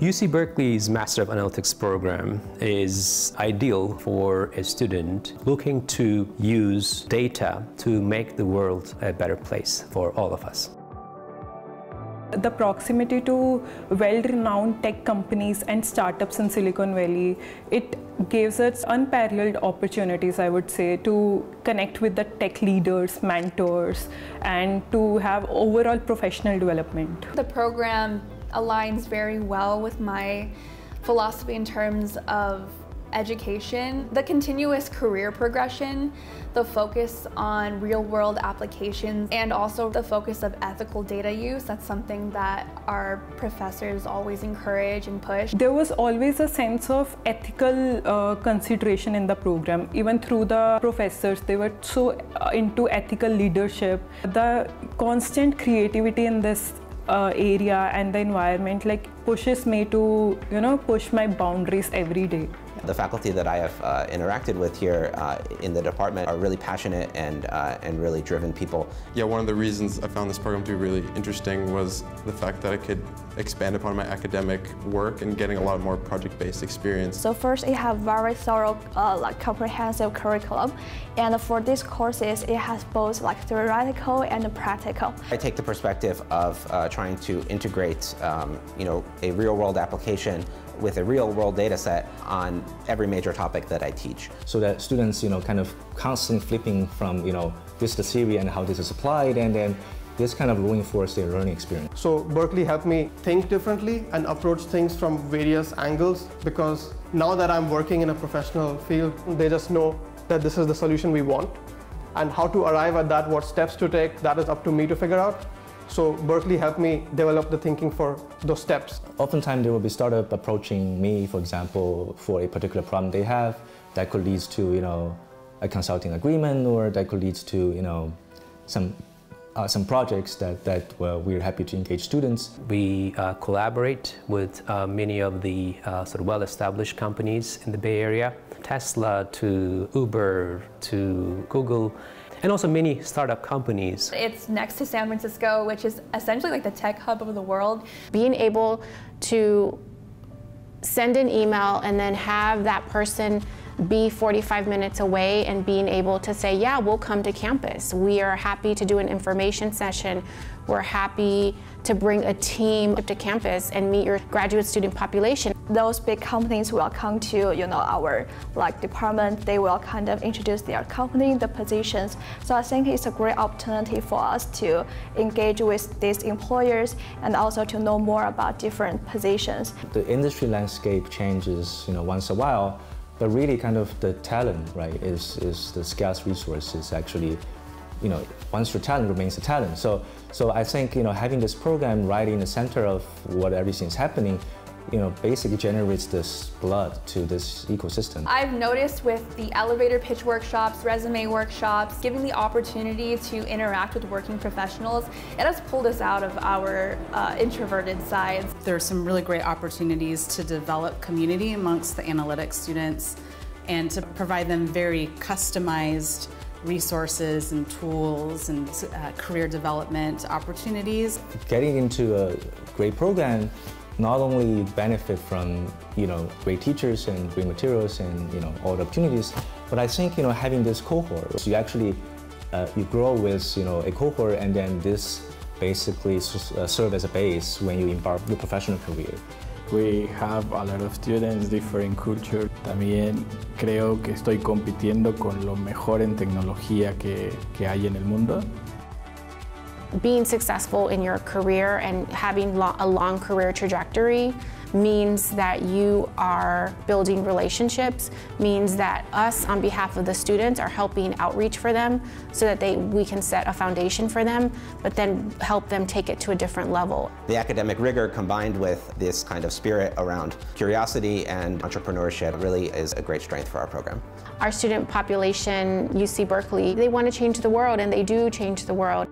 UC Berkeley's Master of Analytics program is ideal for a student looking to use data to make the world a better place for all of us. The proximity to well-renowned tech companies and startups in Silicon Valley, it gives us unparalleled opportunities, I would say, to connect with the tech leaders, mentors, and to have overall professional development. The program aligns very well with my philosophy in terms of education, the continuous career progression, the focus on real world applications, and also the focus of ethical data use. That's something that our professors always encourage and push. There was always a sense of ethical uh, consideration in the program. Even through the professors, they were so uh, into ethical leadership. The constant creativity in this uh, area and the environment like pushes me to you know push my boundaries every day the faculty that I have uh, interacted with here uh, in the department are really passionate and, uh, and really driven people. Yeah, one of the reasons I found this program to be really interesting was the fact that I could expand upon my academic work and getting a lot more project-based experience. So first, it has very thorough, uh, like comprehensive curriculum, and for these courses, it has both like theoretical and practical. I take the perspective of uh, trying to integrate, um, you know, a real-world application with a real-world data set on every major topic that I teach. So that students, you know, kind of constantly flipping from, you know, this is the theory and how this is applied, and then this kind of reinforce their learning experience. So Berkeley helped me think differently and approach things from various angles because now that I'm working in a professional field, they just know that this is the solution we want. And how to arrive at that, what steps to take, that is up to me to figure out. So Berkeley helped me develop the thinking for those steps. Oftentimes there will be startup approaching me, for example, for a particular problem they have that could lead to, you know, a consulting agreement or that could lead to, you know, some uh, some projects that, that well, we're happy to engage students. We uh, collaborate with uh, many of the uh, sort of well-established companies in the Bay Area, Tesla to Uber to Google, and also many startup companies. It's next to San Francisco, which is essentially like the tech hub of the world. Being able to send an email and then have that person be 45 minutes away and being able to say, yeah, we'll come to campus. We are happy to do an information session. We're happy to bring a team to campus and meet your graduate student population. Those big companies will come to you know our like department. They will kind of introduce their company, the positions. So I think it's a great opportunity for us to engage with these employers and also to know more about different positions. The industry landscape changes you know once a while. But really kind of the talent, right, is, is the scarce resource is actually, you know, once your talent remains a talent. So, so I think, you know, having this program right in the center of what everything's happening you know, basically generates this blood to this ecosystem. I've noticed with the elevator pitch workshops, resume workshops, giving the opportunity to interact with working professionals, it has pulled us out of our uh, introverted sides. There are some really great opportunities to develop community amongst the analytics students and to provide them very customized resources and tools and uh, career development opportunities. Getting into a great program not only benefit from you know great teachers and great materials and you know all the opportunities, but I think you know having this cohort, you actually uh, you grow with you know a cohort, and then this basically uh, serve as a base when you embark your professional career. We have a lot of students, different culture. También creo que estoy compitiendo con lo mejor en tecnología que, que hay en el mundo. Being successful in your career and having lo a long career trajectory means that you are building relationships, means that us on behalf of the students are helping outreach for them so that they, we can set a foundation for them, but then help them take it to a different level. The academic rigor combined with this kind of spirit around curiosity and entrepreneurship really is a great strength for our program. Our student population, UC Berkeley, they want to change the world and they do change the world.